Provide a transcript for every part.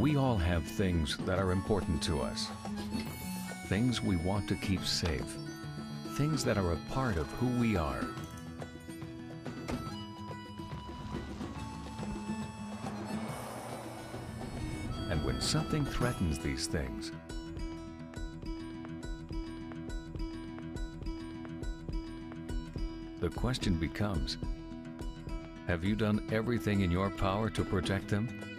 We all have things that are important to us. Things we want to keep safe. Things that are a part of who we are. And when something threatens these things, the question becomes, have you done everything in your power to protect them?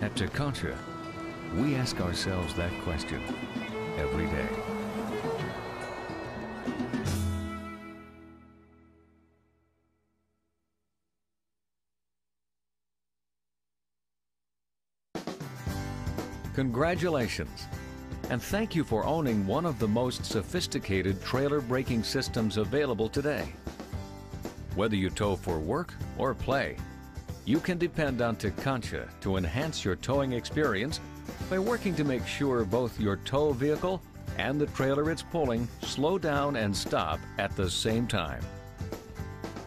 At Tekonsha, we ask ourselves that question every day. Congratulations! And thank you for owning one of the most sophisticated trailer braking systems available today. Whether you tow for work or play, you can depend on Tekonsha to enhance your towing experience by working to make sure both your tow vehicle and the trailer it's pulling slow down and stop at the same time.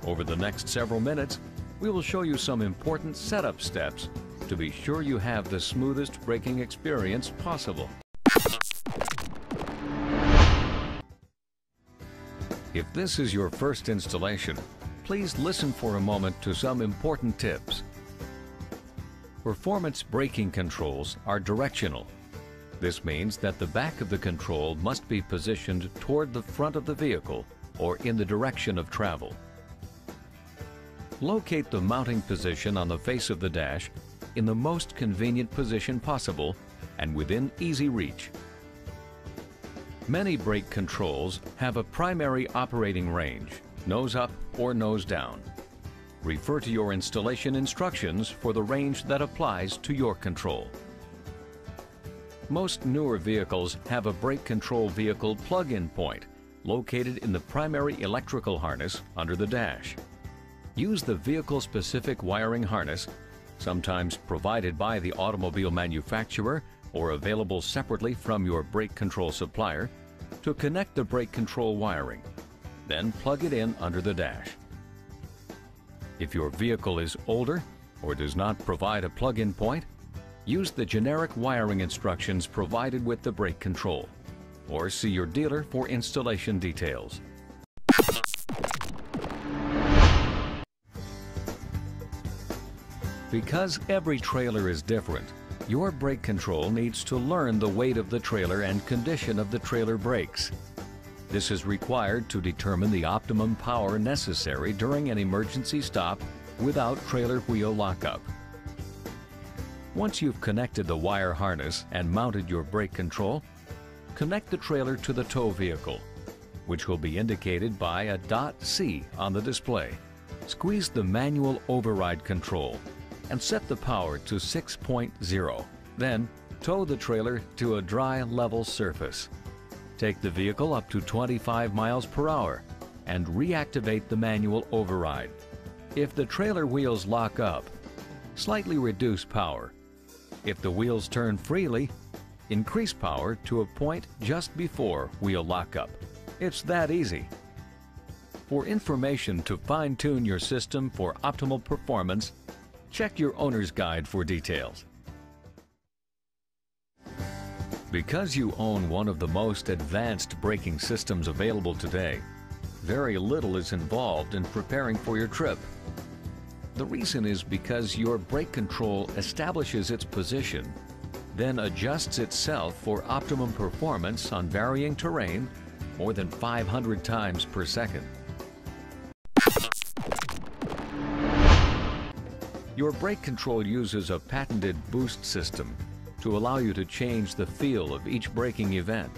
Over the next several minutes, we will show you some important setup steps to be sure you have the smoothest braking experience possible. If this is your first installation, please listen for a moment to some important tips. Performance braking controls are directional. This means that the back of the control must be positioned toward the front of the vehicle or in the direction of travel. Locate the mounting position on the face of the dash in the most convenient position possible and within easy reach. Many brake controls have a primary operating range, nose up or nose down. Refer to your installation instructions for the range that applies to your control. Most newer vehicles have a brake control vehicle plug-in point located in the primary electrical harness under the dash. Use the vehicle-specific wiring harness, sometimes provided by the automobile manufacturer or available separately from your brake control supplier, to connect the brake control wiring. Then plug it in under the dash. If your vehicle is older or does not provide a plug-in point, use the generic wiring instructions provided with the brake control, or see your dealer for installation details. Because every trailer is different, your brake control needs to learn the weight of the trailer and condition of the trailer brakes. This is required to determine the optimum power necessary during an emergency stop without trailer wheel lockup. Once you've connected the wire harness and mounted your brake control, connect the trailer to the tow vehicle, which will be indicated by a dot C on the display. Squeeze the manual override control and set the power to 6.0. Then, tow the trailer to a dry level surface. Take the vehicle up to 25 miles per hour and reactivate the manual override. If the trailer wheels lock up, slightly reduce power. If the wheels turn freely, increase power to a point just before wheel lockup. It's that easy. For information to fine-tune your system for optimal performance, check your owner's guide for details. Because you own one of the most advanced braking systems available today, very little is involved in preparing for your trip. The reason is because your brake control establishes its position, then adjusts itself for optimum performance on varying terrain more than 500 times per second. Your brake control uses a patented boost system to allow you to change the feel of each braking event.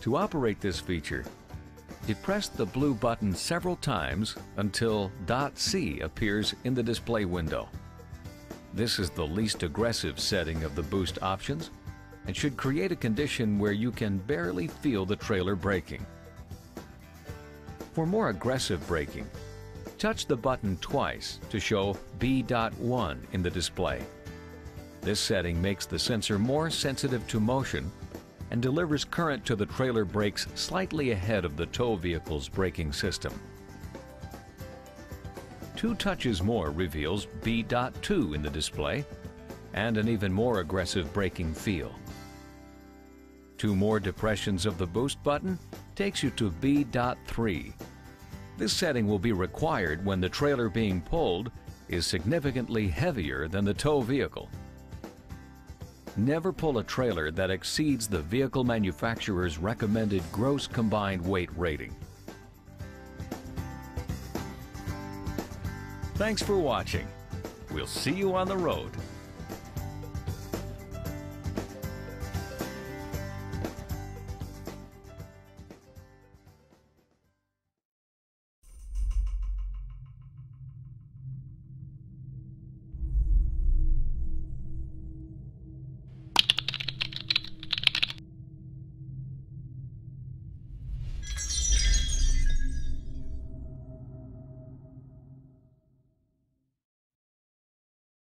To operate this feature, depress the blue button several times until .C appears in the display window. This is the least aggressive setting of the boost options and should create a condition where you can barely feel the trailer braking. For more aggressive braking, touch the button twice to show B.1 in the display. This setting makes the sensor more sensitive to motion and delivers current to the trailer brakes slightly ahead of the tow vehicle's braking system. Two touches more reveals B.2 in the display and an even more aggressive braking feel. Two more depressions of the boost button takes you to B.3. This setting will be required when the trailer being pulled is significantly heavier than the tow vehicle. Never pull a trailer that exceeds the vehicle manufacturer's recommended gross combined weight rating. Thanks for watching. We'll see you on the road.